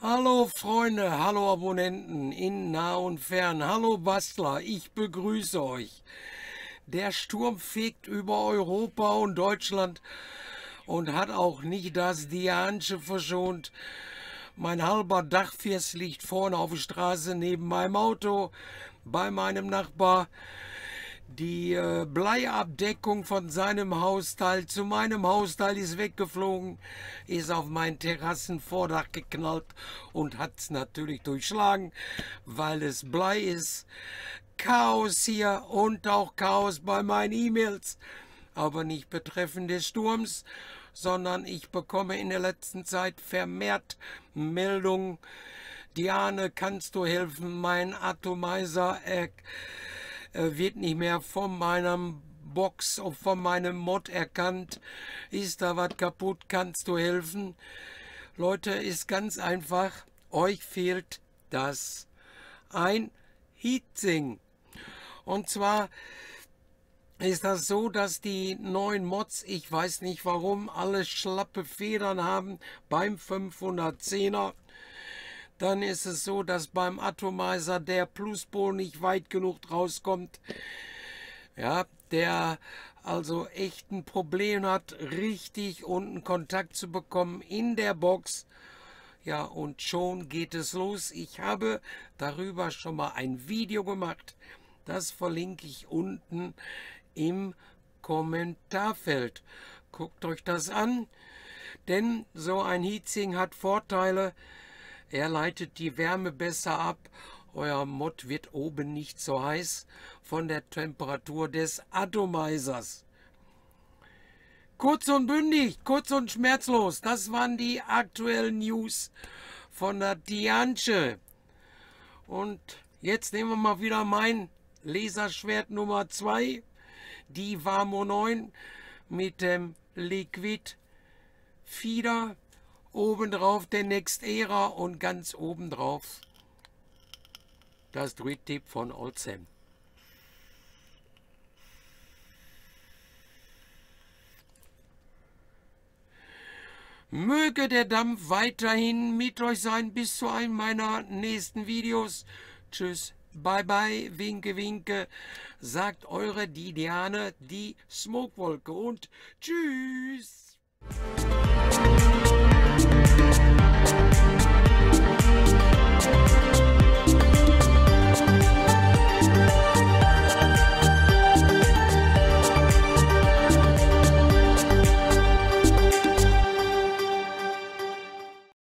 Hallo Freunde, hallo Abonnenten in nah und fern, hallo Bastler, ich begrüße euch. Der Sturm fegt über Europa und Deutschland und hat auch nicht das Diansche verschont. Mein halber Dachfirst liegt vorne auf der Straße neben meinem Auto bei meinem Nachbar. Die äh, Bleiabdeckung von seinem Hausteil zu meinem Hausteil ist weggeflogen, ist auf mein Terrassenvordach geknallt und hat es natürlich durchschlagen, weil es Blei ist. Chaos hier und auch Chaos bei meinen E-Mails, aber nicht betreffend des Sturms, sondern ich bekomme in der letzten Zeit vermehrt Meldungen. Diane, kannst du helfen? Mein Atomizer äh, wird nicht mehr von meinem Box, von meinem Mod erkannt. Ist da was kaputt? Kannst du helfen? Leute, ist ganz einfach. Euch fehlt das. Ein Heatsink. Und zwar ist das so, dass die neuen Mods, ich weiß nicht warum, alle schlappe Federn haben beim 510er dann ist es so, dass beim Atomizer der Pluspol nicht weit genug rauskommt. Ja, der also echt ein Problem hat, richtig unten Kontakt zu bekommen in der Box. Ja, und schon geht es los. Ich habe darüber schon mal ein Video gemacht. Das verlinke ich unten im Kommentarfeld. Guckt euch das an, denn so ein Heatsink hat Vorteile. Er leitet die Wärme besser ab. Euer Mod wird oben nicht so heiß von der Temperatur des Atomizers. Kurz und bündig, kurz und schmerzlos. Das waren die aktuellen News von der Dianche. Und jetzt nehmen wir mal wieder mein Laserschwert Nummer 2, die Vamo 9 mit dem Liquid Fieder obendrauf der Next Era und ganz obendrauf das Druid-Tip von Old Sam. Möge der Dampf weiterhin mit euch sein bis zu einem meiner nächsten Videos. Tschüss, bye bye, winke winke, sagt eure Didiane, die Smokewolke und tschüss.